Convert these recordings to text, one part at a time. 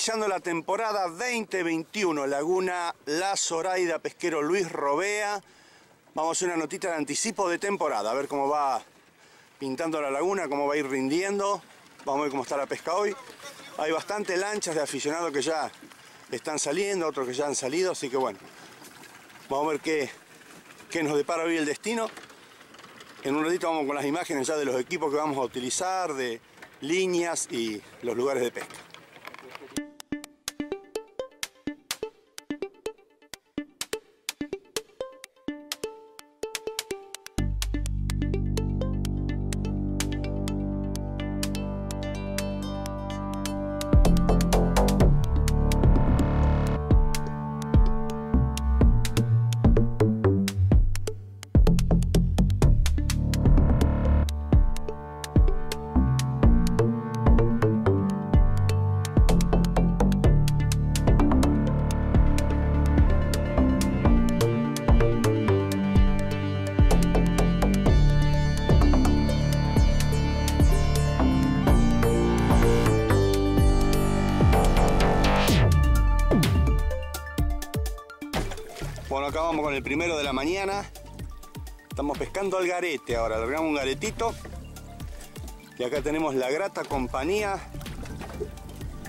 Iniciando la temporada 2021, Laguna La Zoraida, pesquero Luis Robea. Vamos a hacer una notita de anticipo de temporada, a ver cómo va pintando la laguna, cómo va a ir rindiendo. Vamos a ver cómo está la pesca hoy. Hay bastantes lanchas de aficionados que ya están saliendo, otros que ya han salido, así que bueno, vamos a ver qué, qué nos depara hoy el destino. En un ratito vamos con las imágenes ya de los equipos que vamos a utilizar, de líneas y los lugares de pesca. Vamos con el primero de la mañana. Estamos pescando al garete ahora, largamos un garetito. Y acá tenemos la grata compañía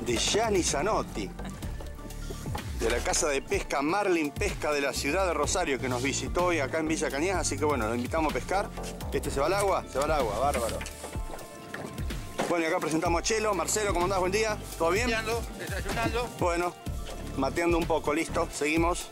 de Gianni Zanotti, de la casa de pesca Marlin Pesca de la ciudad de Rosario, que nos visitó hoy acá en Villa Cañas. Así que bueno, lo invitamos a pescar. Este se va al agua, se va al agua, bárbaro. Bueno, y acá presentamos a Chelo. Marcelo, ¿cómo andás? Buen día. ¿Todo bien? Desayunando. Bueno, mateando un poco, listo. Seguimos.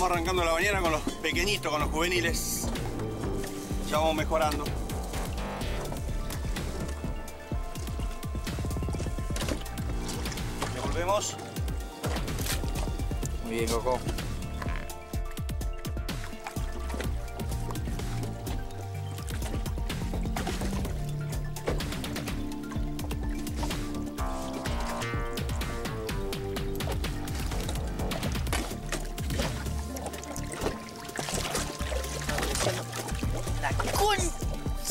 Vamos arrancando la mañana con los pequeñitos, con los juveniles. Ya vamos mejorando. Devolvemos. Muy bien, Coco.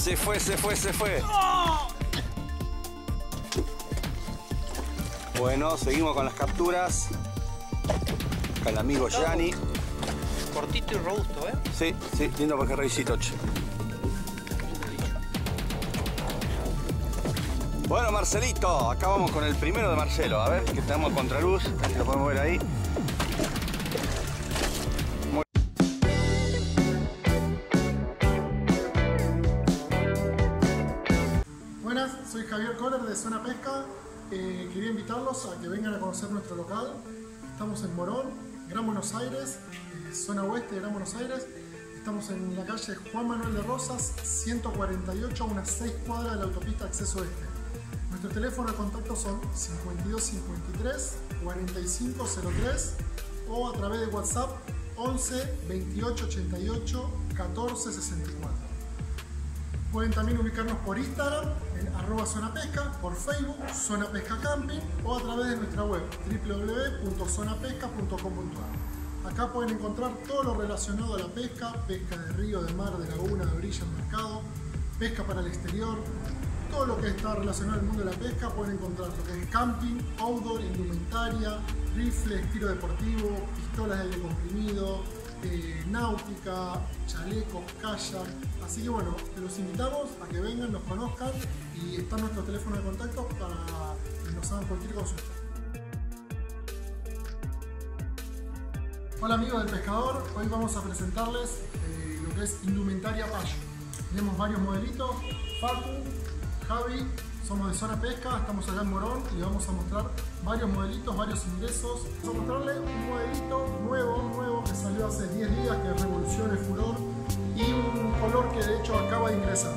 Se fue, se fue, se fue. Bueno, seguimos con las capturas. Acá el amigo Gianni. Cortito y robusto, ¿eh? Sí, sí, lindo pejerreycito. Bueno, Marcelito, acá vamos con el primero de Marcelo. A ver, que tenemos contraluz, lo podemos ver ahí. Invitarlos a que vengan a conocer nuestro local. Estamos en Morón, Gran Buenos Aires, eh, zona oeste de Gran Buenos Aires. Estamos en la calle Juan Manuel de Rosas, 148, a unas 6 cuadras de la autopista Acceso Este. Nuestro teléfono de contacto son 5253 4503 o a través de WhatsApp 11 28 88 14 64. Pueden también ubicarnos por Instagram arroba zona pesca, por Facebook, Zona Pesca Camping o a través de nuestra web www.zonapesca.com.ar. Acá pueden encontrar todo lo relacionado a la pesca, pesca de río, de mar, de laguna, de orilla, de mercado, pesca para el exterior, todo lo que está relacionado al mundo de la pesca pueden encontrar lo que es camping, outdoor, indumentaria, rifles, tiro deportivo, pistolas de aire comprimido, eh, náutica, chalecos, kayak. Así que bueno, los invitamos a que vengan, nos conozcan y está nuestro teléfono de contacto para que nos hagan cualquier consulta. Hola amigos del pescador, hoy vamos a presentarles eh, lo que es indumentaria payo. Tenemos varios modelitos, Facu, Javi, somos de Zona Pesca, estamos acá en Morón y vamos a mostrar varios modelitos, varios ingresos. Vamos a mostrarle un modelito nuevo, nuevo que salió hace 10 días que revoluciona el furor y un color que de hecho acaba de ingresar,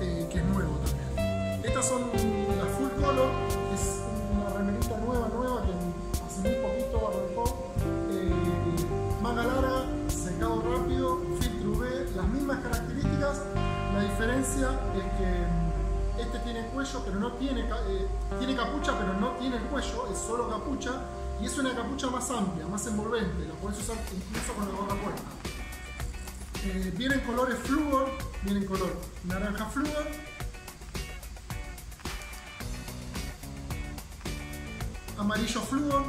eh, que es nuevo también. Estas son las full color, es una remerita nueva, nueva que hace muy poquito arrancó. Eh, manga larga, secado rápido, filtro UV, las mismas características. La diferencia es que tiene cuello, pero no tiene, eh, tiene capucha, pero no tiene el cuello, es solo capucha. Y es una capucha más amplia, más envolvente, la puedes usar incluso con la gorra puesta. Eh, vienen colores flúor, vienen color naranja flúor, amarillo flúor,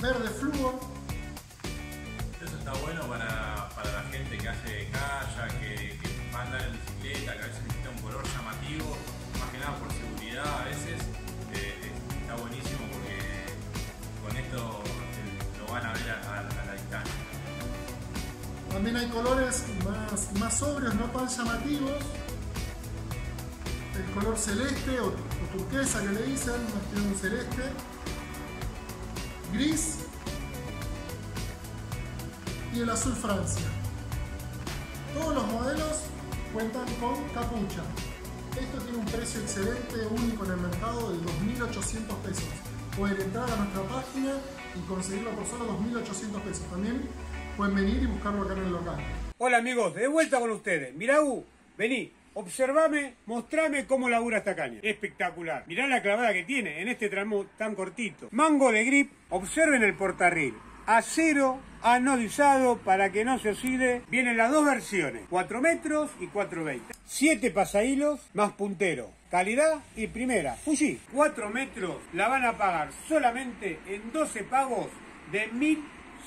verde flúor, También hay colores más, sobrios, no tan llamativos. El color celeste o, o turquesa que le dicen, más que un celeste. Gris. Y el azul Francia. Todos los modelos cuentan con capucha. Esto tiene un precio excelente, único en el mercado de 2.800 pesos. Pueden entrar a nuestra página y conseguirlo por solo 2.800 pesos. También pueden venir y buscarlo acá en el local. Hola amigos, de vuelta con ustedes. Mirá, U, vení, observame, mostrame cómo labura esta caña. Espectacular. Mirá la clavada que tiene en este tramo tan cortito. Mango de grip, observen el portarril. Acero anodizado para que no se oxide. Vienen las dos versiones, 4 metros y 4,20. 7 pasahilos más puntero. Calidad y primera. Fuji, 4 metros la van a pagar solamente en 12 pagos de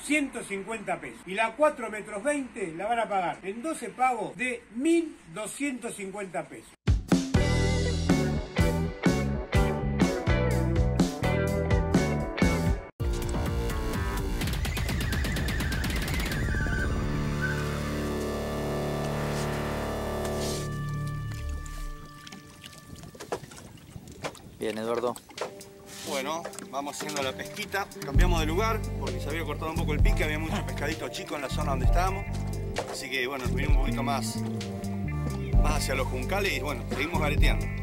1.150 pesos. Y la 4 metros 20 la van a pagar en 12 pagos de 1.250 pesos. Bien, Eduardo. Bueno, vamos haciendo la pesquita. Cambiamos de lugar porque se había cortado un poco el pique, había mucho pescadito chico en la zona donde estábamos. Así que bueno, vinimos un poquito más, más hacia los juncales y bueno, seguimos gareteando.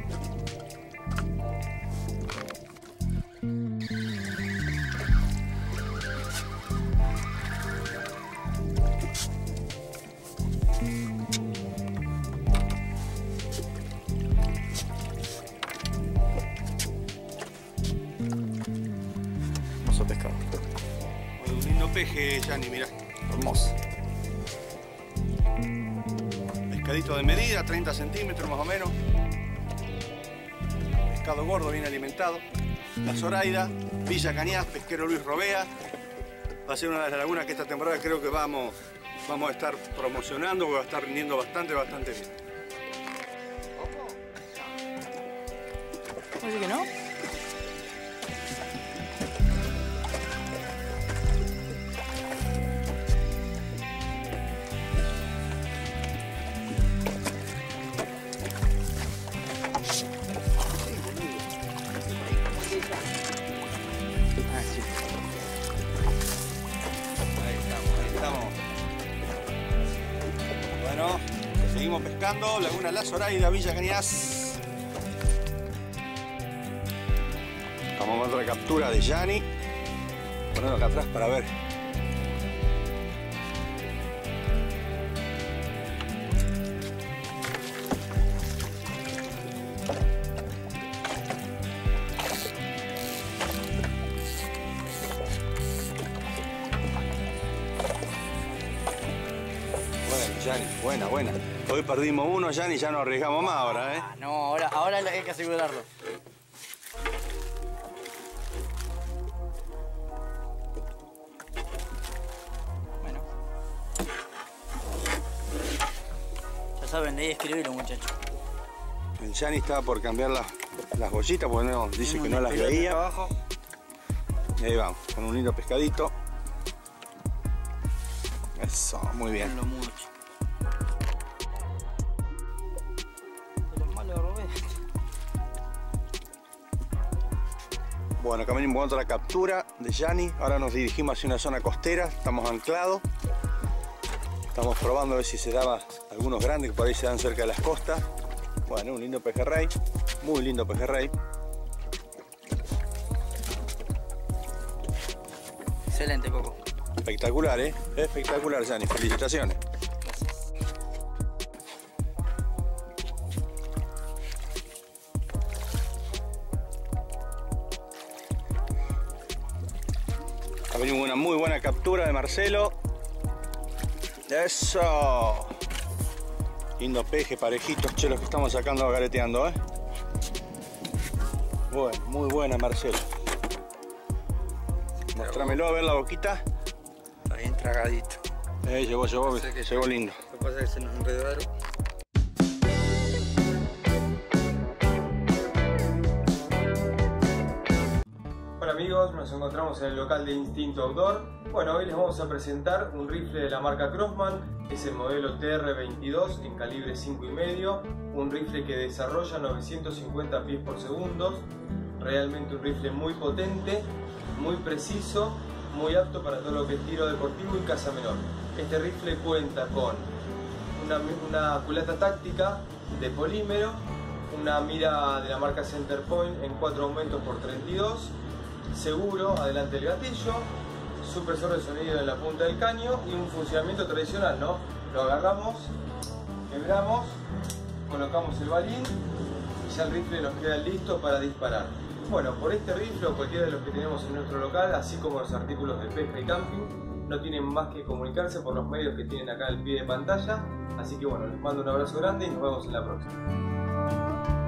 Más o menos. Pescado gordo, bien alimentado. La Zoraida, Villa Cañas, Pesquero Luis Robea. Va a ser una de las lagunas que esta temporada creo que vamos, vamos a estar promocionando, porque va a estar rindiendo bastante, bastante bien. ¿Parece que no? Laguna La Zoraida, Villa Cañas. Vamos a otra captura de Yani. Ponerlo acá atrás para ver. Buena, buena. Hoy perdimos uno, Yani, ya no arriesgamos más ahora, ¿eh? Ah, no, ahora, ahora hay que asegurarlo. Bueno. Ya saben, de ahí escribirlo, muchachos. El estaba por cambiar las, las bollitas porque no, dice que no las veía. Abajo. Y ahí vamos, con un lindo pescadito. Eso, muy bien. Bueno, acá venimos con otra captura de Yani. Ahora nos dirigimos hacia una zona costera. Estamos anclados. Estamos probando a ver si se daba algunos grandes que por ahí se dan cerca de las costas. Bueno, un lindo pejerrey. Muy lindo pejerrey. Excelente, Coco. Espectacular, ¿eh? Espectacular, Yani. Felicitaciones. Captura de Marcelo. Eso. Lindo peje, parejitos, che, los que estamos sacando gareteando, ¿eh? Bueno, muy buena, Marcelo. Mostrámelo a ver la boquita. Está bien tragadito. Eh, llegó, llegó, llegó lindo. Lo que pasa es que se nos enredó nos encontramos en el local de Instinto Outdoor. Bueno, hoy les vamos a presentar un rifle de la marca Crossman, es el modelo TR22 en calibre 5,5, un rifle que desarrolla 950 pies por segundo, realmente un rifle muy potente, muy preciso, muy apto para todo lo que es tiro deportivo y caza menor. Este rifle cuenta con una, una culata táctica de polímero, una mira de la marca Centerpoint en 4 aumentos por 32, seguro adelante el gatillo, supresor de sonido en la punta del caño y un funcionamiento tradicional, ¿no? Lo agarramos, quebramos, colocamos el balín y ya el rifle nos queda listo para disparar. Bueno, por este rifle o cualquiera de los que tenemos en nuestro local, así como los artículos de pesca y camping, no tienen más que comunicarse por los medios que tienen acá al pie de pantalla. Así que bueno, les mando un abrazo grande y nos vemos en la próxima.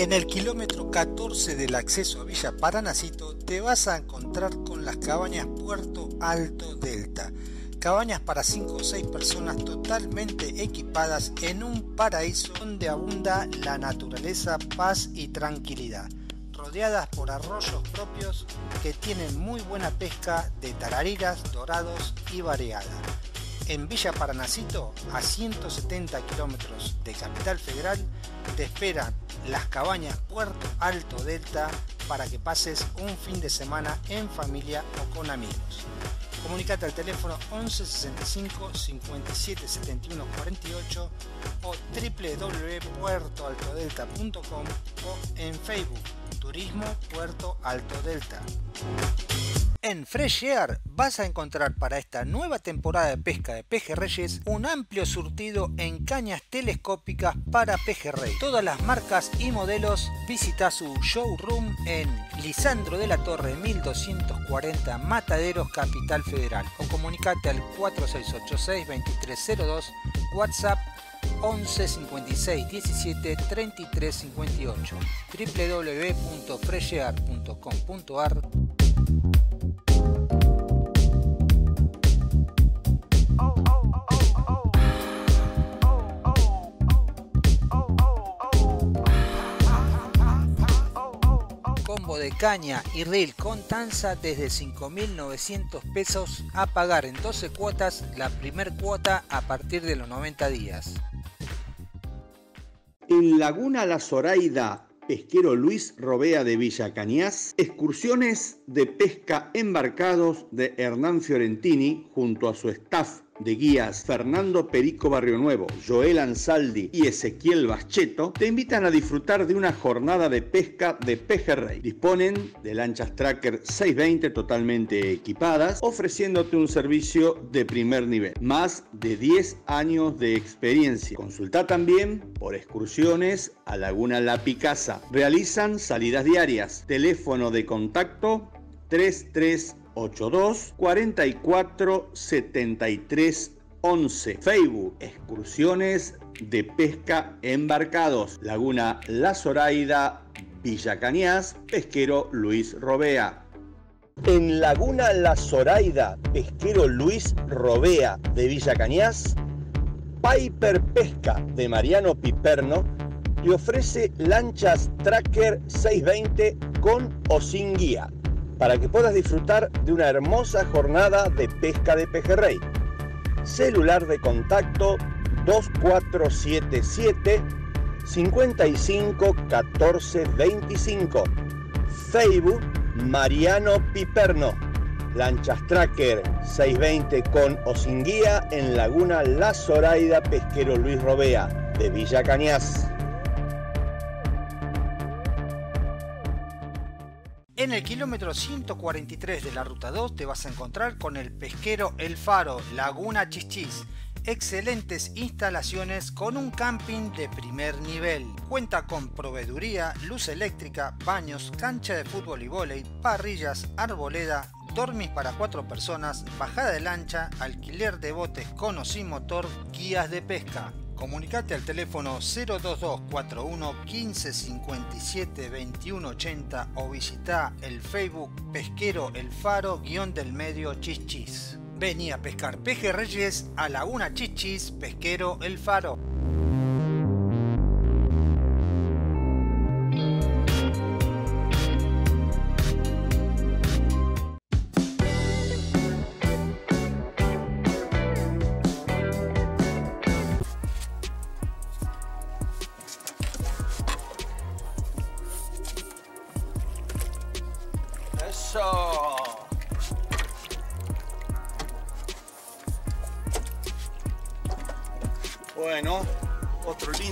En el kilómetro 14 del acceso a Villa Paranacito te vas a encontrar con las cabañas Puerto Alto Delta. Cabañas para 5 o 6 personas totalmente equipadas en un paraíso donde abunda la naturaleza, paz y tranquilidad. Rodeadas por arroyos propios que tienen muy buena pesca de tarariras, dorados y variada. En Villa Paranacito, a 170 kilómetros de Capital Federal, te esperan las cabañas Puerto Alto Delta para que pases un fin de semana en familia o con amigos. Comunicate al teléfono 11 65 57 71 48 o www.puertoaltodelta.com o en Facebook Turismo Puerto Alto Delta. En Fresh vas a encontrar para esta nueva temporada de pesca de pejerreyes un amplio surtido en cañas telescópicas para pejerrey. Todas las marcas y modelos visita su showroom en Lisandro de la Torre 1240 Mataderos Capital Federal o comunicate al 4686 2302 WhatsApp 11 56 17 33 58 www.freshear.com.ar de caña y reel con tanza desde 5.900 pesos a pagar en 12 cuotas, la primer cuota a partir de los 90 días. En Laguna La Zoraida, pesquero Luis Robea de Villa Cañas, excursiones de pesca embarcados de Hernán Fiorentini junto a su staff de guías Fernando Perico Barrio Nuevo, Joel Ansaldi y Ezequiel Bascheto te invitan a disfrutar de una jornada de pesca de pejerrey. Disponen de lanchas Tracker 620 totalmente equipadas, ofreciéndote un servicio de primer nivel. Más de 10 años de experiencia. Consulta también por excursiones a Laguna La Picasa. Realizan salidas diarias. Teléfono de contacto 33 82 44 73 11. Facebook Excursiones de Pesca Embarcados. Laguna La Zoraida, Villa Cañas, Pesquero Luis Robea. En Laguna La Zoraida, Pesquero Luis Robea de Villa Cañas, Piper Pesca de Mariano Piperno te ofrece lanchas Tracker 620 con o sin guía para que puedas disfrutar de una hermosa jornada de pesca de pejerrey. Celular de contacto 2477 55 14 25. Facebook Mariano Piperno. Lanchas Tracker 620 con o sin guía en Laguna La Zoraida Pesquero Luis Robea de Villa Cañas. En el kilómetro 143 de la ruta 2 te vas a encontrar con el pesquero El Faro, Laguna Chichis. excelentes instalaciones con un camping de primer nivel. Cuenta con proveeduría, luz eléctrica, baños, cancha de fútbol y vóley, parrillas, arboleda, dormis para cuatro personas, bajada de lancha, alquiler de botes con o sin motor, guías de pesca. Comunicate al teléfono 02241 1557 2180 o visita el Facebook Pesquero El Faro guion del medio Chichis. Vení a pescar pejerreyes a Laguna Chichis Pesquero El Faro.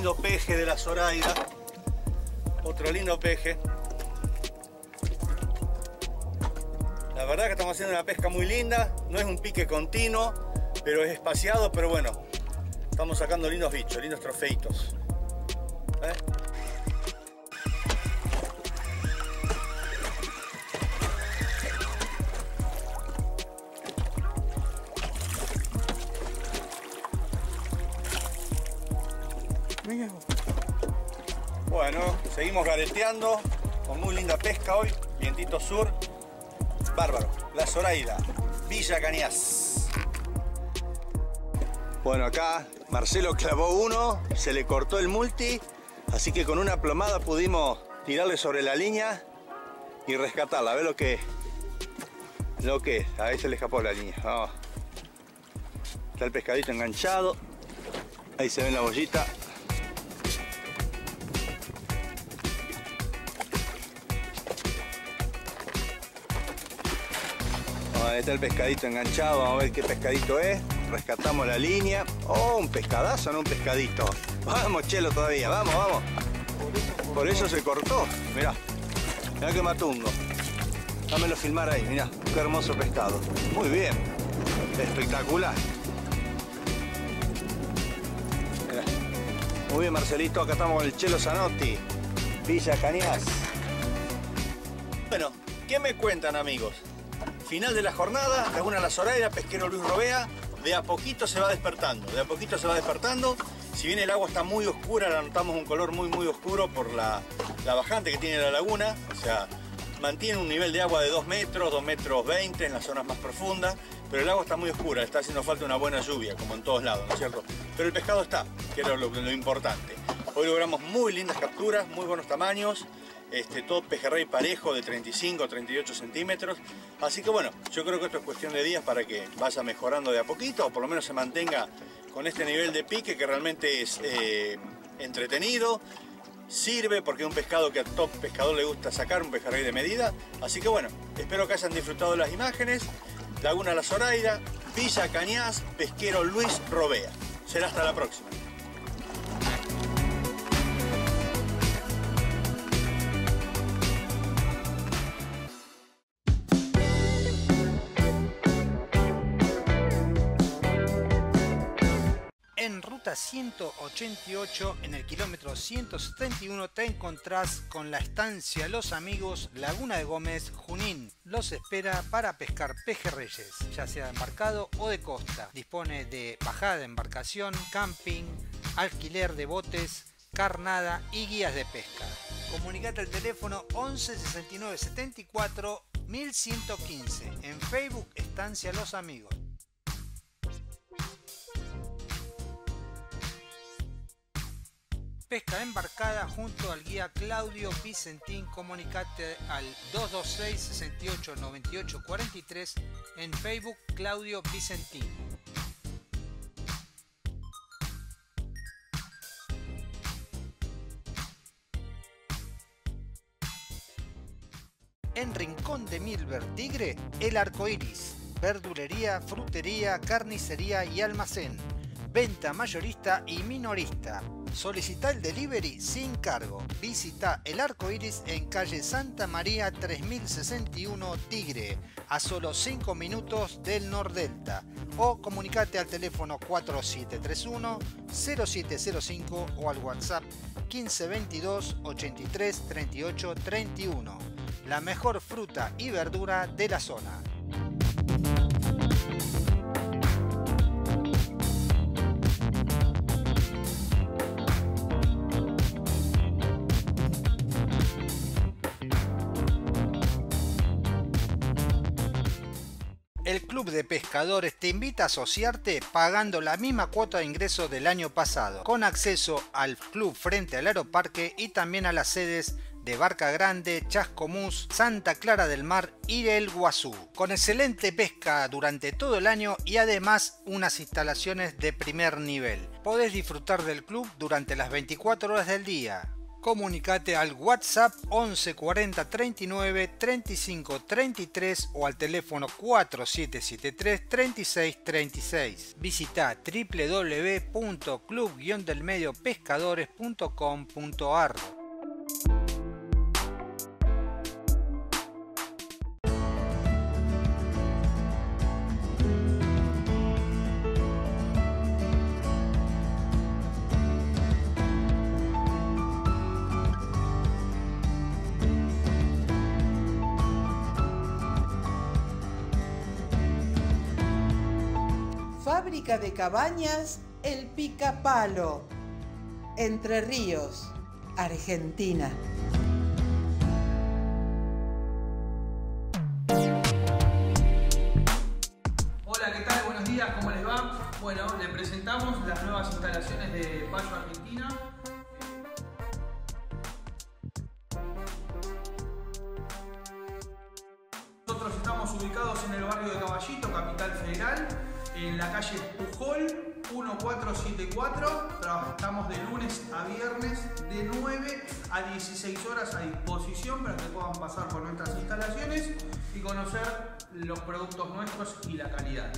Lindo peje de la Zoraida. Otro lindo peje. La verdad que estamos haciendo una pesca muy linda. No es un pique continuo, pero es espaciado. Pero bueno, estamos sacando lindos bichos, lindos trofeitos. Bueno, seguimos gareteando con muy linda pesca hoy, vientito sur, bárbaro, la Zoraida, Villa Cañas. Bueno, acá Marcelo clavó uno, se le cortó el multi, así que con una plomada pudimos tirarle sobre la línea y rescatarla. A ver lo que lo que es. Ahí se le escapó la línea. Está el pescadito enganchado. Ahí se ve la bollita. Está el pescadito enganchado, vamos a ver qué pescadito es. Rescatamos la línea. Oh, un pescadazo, no un pescadito. Vamos, chelo todavía, vamos, vamos. Por eso se cortó. Mirá, mirá qué matungo. Dámelo filmar ahí, mirá, qué hermoso pescado. Muy bien, espectacular. Mirá. Muy bien, Marcelito, acá estamos con el Chelo Zanotti, Villa Cañas. Bueno, ¿qué me cuentan, amigos? Final de la jornada, Laguna La Zoraida, pesquero Luis Robea, de a poquito se va despertando, de a poquito se va despertando. Si bien el agua está muy oscura, la notamos un color muy muy oscuro por la, la bajante que tiene la laguna, o sea, mantiene un nivel de agua de 2 metros, 2 metros 20 en las zonas más profundas, pero el agua está muy oscura, está haciendo falta una buena lluvia, como en todos lados, ¿no es cierto? Pero el pescado está, que era lo, lo importante. Hoy logramos muy lindas capturas, muy buenos tamaños, este, todo pejerrey parejo de 35 38 centímetros. Así que bueno, yo creo que esto es cuestión de días para que vaya mejorando de a poquito, o por lo menos se mantenga con este nivel de pique que realmente es eh, entretenido. Sirve porque es un pescado que a todo pescador le gusta sacar, un pejerrey de medida. Así que bueno, espero que hayan disfrutado las imágenes. Laguna La Zoraida, Villa Cañas, pesquero Luis Robea. Será hasta la próxima. 188, en el kilómetro 171, te encontrás con la estancia Los Amigos, Laguna de Gómez, Junín. Los espera para pescar pejerreyes, ya sea de embarcado o de costa. Dispone de bajada de embarcación, camping, alquiler de botes, carnada y guías de pesca. Comunicate al teléfono 11 69 74 1115. En Facebook, Estancia Los Amigos. Pesca embarcada junto al guía Claudio Vicentín. Comunicate al 226 68 98 43 en Facebook Claudio Vicentín. En Rincón de Milver Tigre, El Arco Iris. Verdulería, frutería, carnicería y almacén. Venta mayorista y minorista. Solicita el delivery sin cargo. Visita el arco iris en calle Santa María 3061 Tigre, a solo 5 minutos del Nordelta. O comunicate al teléfono 4731 0705 o al WhatsApp 1522 83 38 31. La mejor fruta y verdura de la zona. De Pescadores te invita a asociarte pagando la misma cuota de ingreso del año pasado, con acceso al club frente al Aeroparque y también a las sedes de Barca Grande, Chascomús, Santa Clara del Mar y el Guazú, con excelente pesca durante todo el año y además unas instalaciones de primer nivel. Podés disfrutar del club durante las 24 horas del día. Comunicate al WhatsApp 11 40 39 35 33 o al teléfono 4773 36 36. Visita www.club-delmediopescadores.com.ar. De cabañas El Picapalo, Entre Ríos, Argentina. Hola, ¿qué tal? Buenos días, ¿cómo les va? Bueno, le presentamos las nuevas instalaciones de Payo Argentina. Nosotros estamos ubicados en el barrio de Caballito, Capital Federal, en la calle Pujol 1474. Trabajamos de lunes a viernes de 9 a 16 horas a disposición para que puedan pasar por nuestras instalaciones y conocer los productos nuestros y la calidad.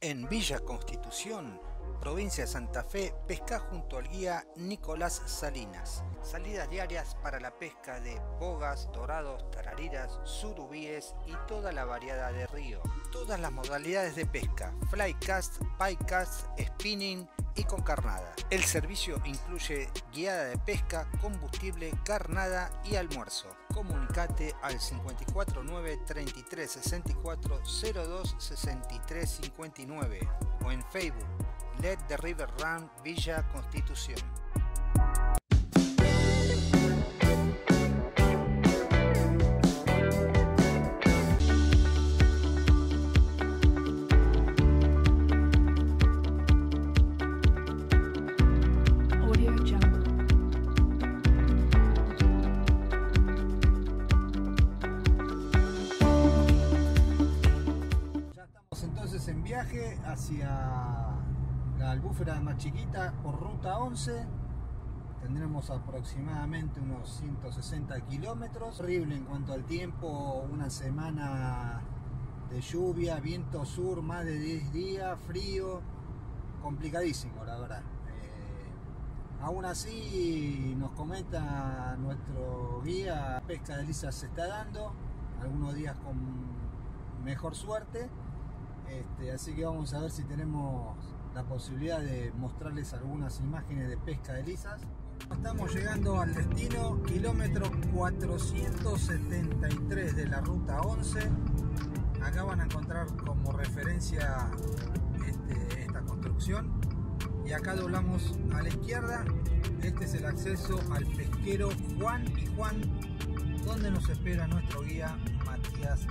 En Villa Constitución, provincia de Santa Fe, pesca junto al guía Nicolás Salinas. Salidas diarias para la pesca de bogas, dorados, tarariras, surubíes y toda la variedad de río. Todas las modalidades de pesca, flycast, piecast, spinning y con carnada. El servicio incluye guiada de pesca, combustible, carnada y almuerzo. Comunicate al 549 33 64 02 63 59 o en Facebook Let the River Run Villa Constitución. 11. Tendremos aproximadamente unos 160 kilómetros. Horrible en cuanto al tiempo, una semana de lluvia, viento sur, más de 10 días, frío, complicadísimo la verdad. Eh, aún así nos comenta nuestro guía, pesca de lisas se está dando, algunos días con mejor suerte. Este, así que vamos a ver si tenemos la posibilidad de mostrarles algunas imágenes de pesca de lisas. Estamos llegando al destino, kilómetro 473 de la ruta 11. Acá van a encontrar como referencia este, esta construcción. Y acá doblamos a la izquierda. Este es el acceso al pesquero Juan y Juan, donde nos espera nuestro guía Matías.